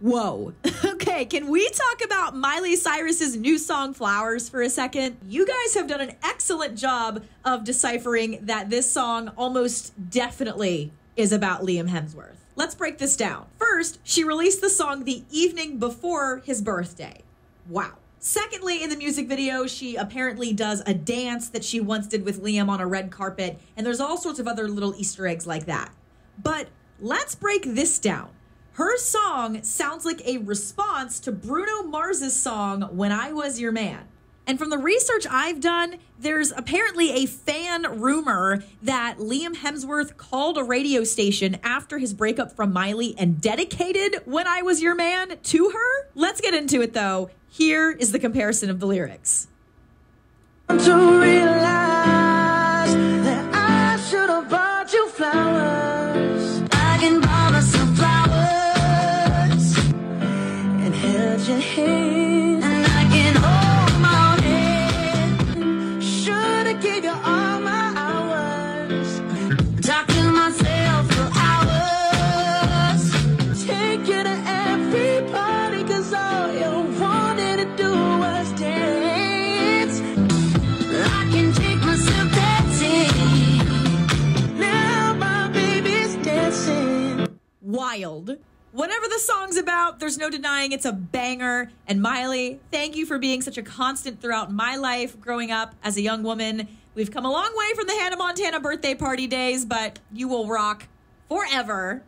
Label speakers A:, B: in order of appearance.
A: Whoa. Okay, can we talk about Miley Cyrus's new song Flowers for a second? You guys have done an excellent job of deciphering that this song almost definitely is about Liam Hemsworth. Let's break this down. First, she released the song the evening before his birthday. Wow. Secondly, in the music video, she apparently does a dance that she once did with Liam on a red carpet, and there's all sorts of other little Easter eggs like that. But let's break this down. Her song sounds like a response to Bruno Mars's song When I Was Your Man. And from the research I've done, there's apparently a fan rumor that Liam Hemsworth called a radio station after his breakup from Miley and dedicated When I Was Your Man to her. Let's get into it though. Here is the comparison of the lyrics.
B: Held your hand. And I can hold my hand. Should have gave you all my hours. To myself for hours. Take you to every party 'cause all you wanted to do was dance. I can take myself dancing. Now my baby's dancing.
A: Wild. Whatever the song's about, there's no denying it's a banger. And Miley, thank you for being such a constant throughout my life growing up as a young woman. We've come a long way from the Hannah Montana birthday party days, but you will rock forever.